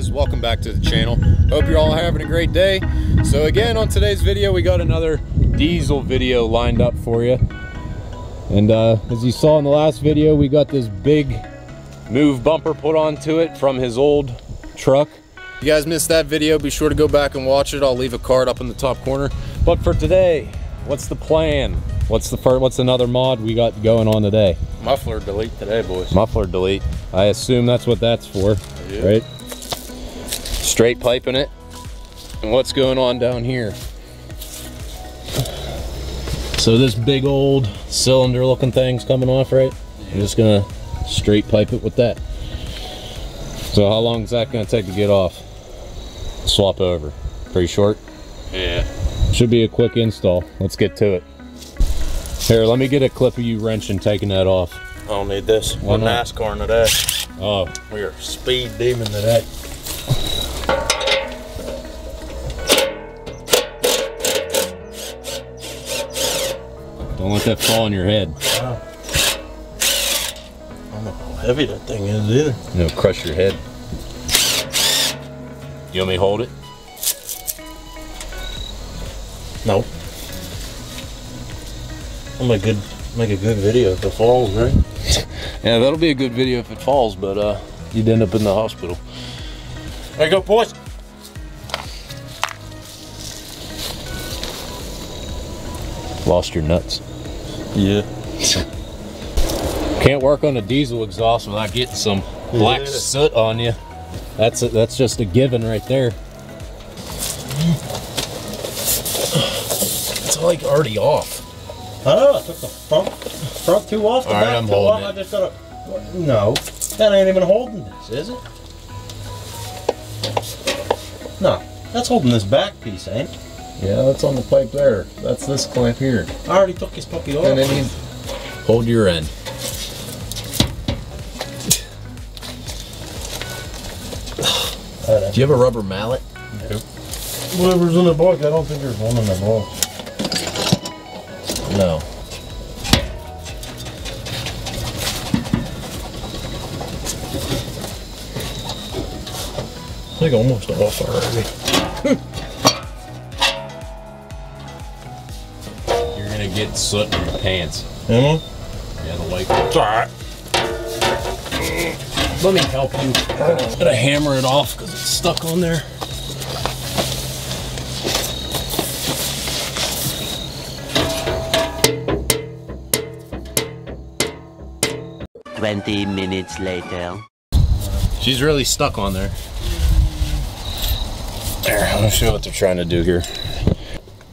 guys. Welcome back to the channel. Hope you're all having a great day. So again on today's video we got another diesel video lined up for you. And uh, as you saw in the last video we got this big move bumper put onto it from his old truck. If you guys missed that video be sure to go back and watch it. I'll leave a card up in the top corner. But for today what's the plan? What's the first what's another mod we got going on today? Muffler delete today, boys. muffler delete. I assume that's what that's for Yeah. right straight piping it. And what's going on down here? So this big old cylinder looking thing's coming off right? I'm just gonna straight pipe it with that. So how long is that gonna take to get off? Swap over. Pretty short? Yeah. should be a quick install. Let's get to it. Here let me get a clip of you wrenching taking that off. I don't need this. Not? NASCAR today. oh. We are speed demon today. Don't let that fall on your head I don't know how heavy that thing is either. It'll crush your head. You want me to hold it? No. I'll make good make a good video if it falls, right? Yeah, that'll be a good video if it falls, but uh, you'd end up in the hospital. There you go, boys. Lost your nuts. Yeah. Can't work on a diesel exhaust without getting some black Yeah. soot on you. That's a, that's just a given right there. It's like already off. I know, I took the front front two off, the All right, back I'm two holding off. it. I just gotta No. That ain't even holding this, is it? No. That's holding this back piece, ain't it? Yeah, that's on the pipe there. That's this clamp here. I already took his puppy off. And then you hold your end. Do you have a rubber mallet? Whatever's in the box, I don't think there's one in the box. No. I think almost off already. get soot in your pants. Am I? Yeah, the white. It's alright. Let me help you. Gotta hammer it off because it's stuck on there. Twenty minutes later. She's really stuck on there. There, I'm gonna show what they're trying to do here.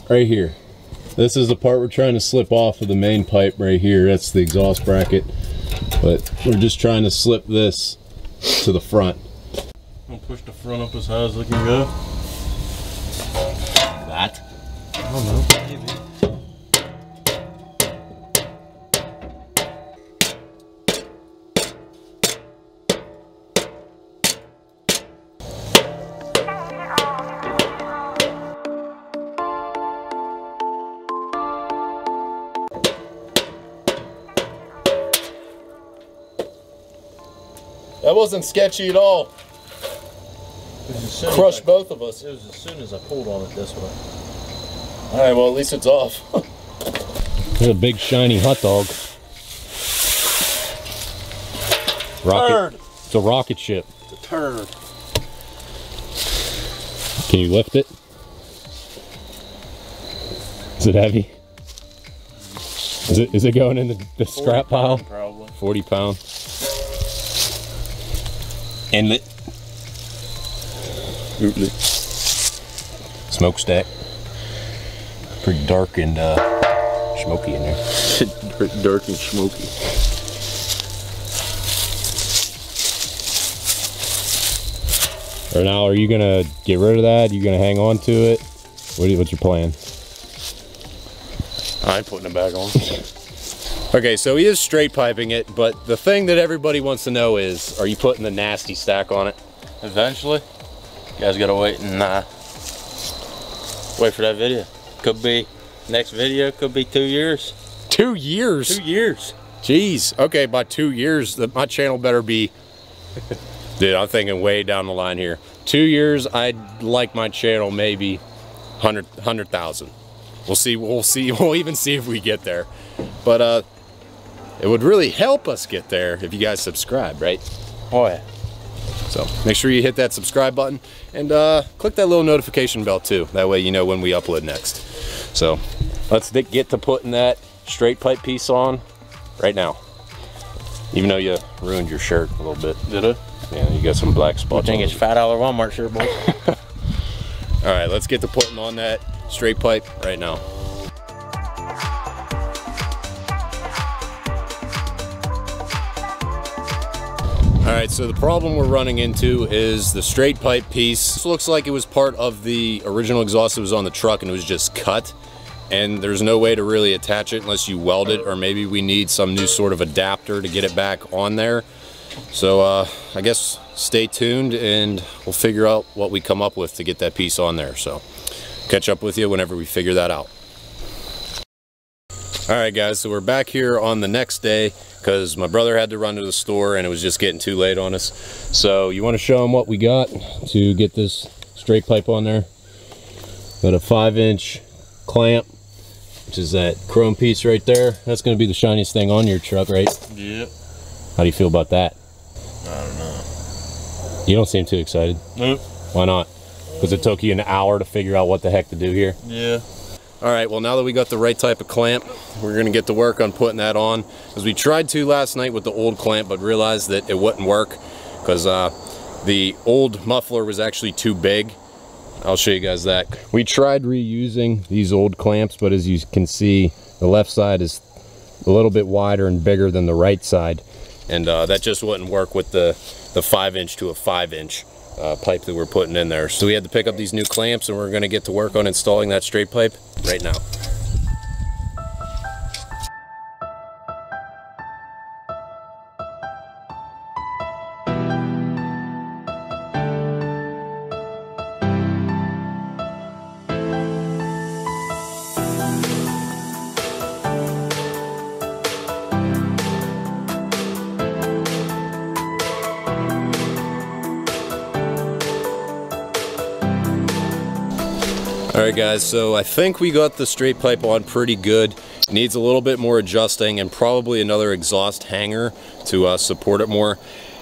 Right here. This is the part we're trying to slip off of the main pipe right here. That's the exhaust bracket. But we're just trying to slip this to the front. I'm gonna push the front up as high as I can go. That? I don't know. Maybe. That wasn't sketchy at all. It was as soon as Crushed I- both of us. It was as soon as I pulled on it this way. Alright, well at least it's off. There's a big shiny hot dog. Rocket. Turd. It's a rocket ship. It's a turd. Can you lift it? Is it heavy? Is it is it going in the, the scrap pile? Probably. 40 pound. Inlet. Outlet. Smokestack. Pretty dark and uh, smoky in there. Dark and smoky. Or now, are you gonna get rid of that? you gonna hang on to it? What, you, what's your plan? I ain't putting it back on. Okay, so he is straight piping it, but the thing that everybody wants to know is, are you putting the nasty stack on it? Eventually, you guys gotta wait and uh, wait for that video. Could be next video. Could be two years. Two years? Two years. Jeez. Okay, by two years, the, my channel better be Dude, I'm thinking way down the line here. Two years, I'd like my channel maybe 100 100,000. We'll see. We'll see. We'll even see if we get there. But uh, it would really help us get there if you guys subscribe, right? Oh yeah. So make sure you hit that subscribe button and uh, click that little notification bell too. That way you know when we upload next. So let's get to putting that straight pipe piece on right now. Even though you ruined your shirt a little bit. Did it? Yeah, you got some black spots. I think it's five dollar Walmart shirt, boy. All right, let's get to putting on that straight pipe right now. All right, so the problem we're running into is the straight pipe piece. This looks like it was part of the original exhaust that was on the truck and it was just cut. And there's no way to really attach it unless you weld it, or maybe we need some new sort of adapter to get it back on there. So uh, I guess stay tuned and we'll figure out what we come up with to get that piece on there. So catch up with you whenever we figure that out. All right guys, so we're back here on the next day because my brother had to run to the store and it was just getting too late on us. So you want to show them what we got to get this straight pipe on there. Got a five inch clamp, which is that chrome piece right there. That's going to be the shiniest thing on your truck, right? Yep. How do you feel about that? I don't know. You don't seem too excited. Nope. Why not? Because it took you an hour to figure out what the heck to do here. Yeah. All right, well now that we got the right type of clamp, we're gonna get to work on putting that on. As we tried to last night with the old clamp, but realized that it wouldn't work because uh, the old muffler was actually too big. I'll show you guys that. We tried reusing these old clamps, but as you can see, the left side is a little bit wider and bigger than the right side. And uh, that just wouldn't work with the, the five inch to a five inch uh, pipe that we're putting in there. So we had to pick up these new clamps and we're gonna get to work on installing that straight pipe right now. All right guys, so I think we got the straight pipe on pretty good. Needs a little bit more adjusting and probably another exhaust hanger to uh, support it more.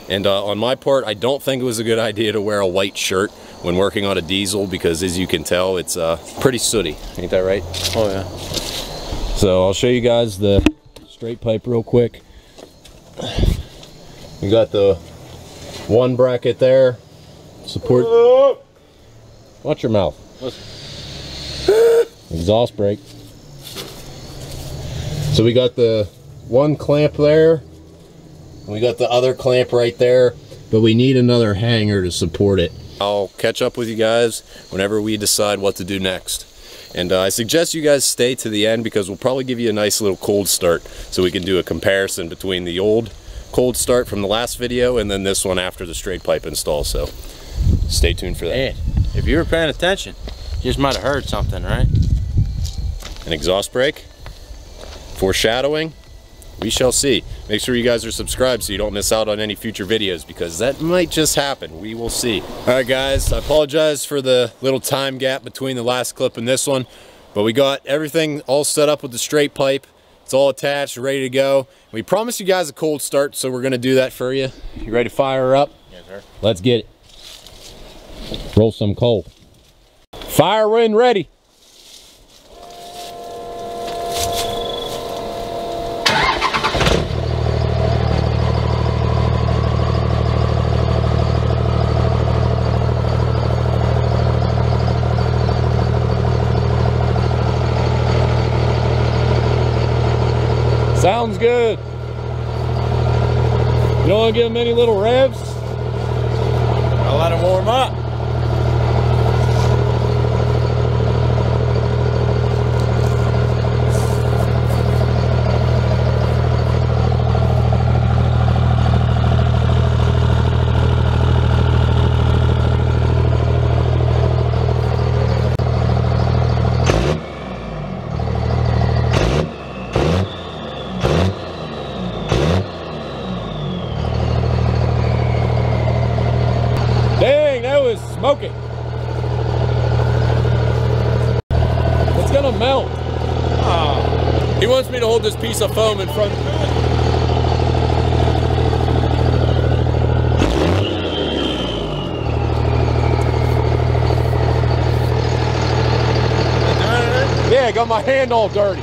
And uh, on my part, I don't think it was a good idea to wear a white shirt when working on a diesel because as you can tell, it's uh, pretty sooty. Ain't that right? Oh yeah. So I'll show you guys the straight pipe real quick. We got the one bracket there. Support. Watch your mouth. Exhaust brake. So we got the one clamp there. and We got the other clamp right there, but we need another hanger to support it. I'll catch up with you guys whenever we decide what to do next. And uh, I suggest you guys stay to the end because we'll probably give you a nice little cold start so we can do a comparison between the old cold start from the last video and then this one after the straight pipe install. So stay tuned for that. Hey, if you were paying attention, you just might have heard something, right? An exhaust brake? Foreshadowing? We shall see. Make sure you guys are subscribed so you don't miss out on any future videos because that might just happen. We will see. All right, guys, I apologize for the little time gap between the last clip and this one, but we got everything all set up with the straight pipe. It's all attached, ready to go. We promised you guys a cold start, so we're gonna do that for you. You ready to fire her up? Yes, sir. Let's get it. Roll some coal. Fire when ready. Sounds good. You don't want to give them any little revs? I'll let it warm up. Smoke it. It's gonna melt. Ah. He wants me to hold this piece of foam in front. Yeah, I got my hand all dirty.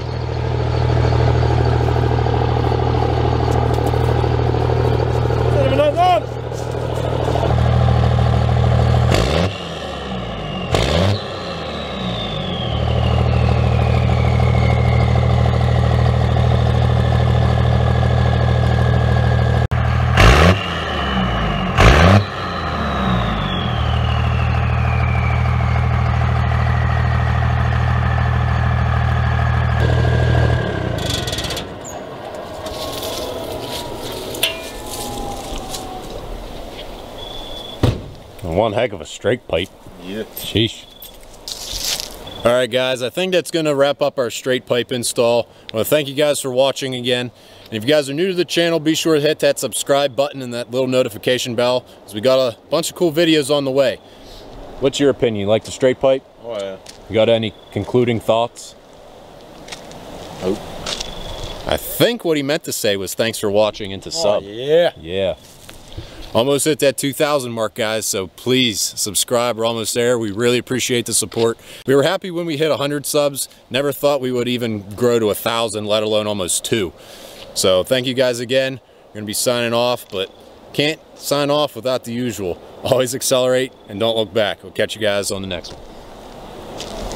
One heck of a straight pipe. Yeah. Sheesh. All right, guys, I think that's going to wrap up our straight pipe install. I want to thank you guys for watching again. And if you guys are new to the channel, be sure to hit that subscribe button and that little notification bell, because we got a bunch of cool videos on the way. What's your opinion? You like the straight pipe? Oh, yeah. You got any concluding thoughts? Nope. I think what he meant to say was thanks for watching and to oh, sub. Oh, yeah. Yeah. Almost hit that 2,000 mark, guys, so please subscribe. We're almost there. We really appreciate the support. We were happy when we hit 100 subs. Never thought we would even grow to a 1,000, let alone almost two. So thank you guys again. We're going to be signing off, but can't sign off without the usual. Always accelerate and don't look back. We'll catch you guys on the next one.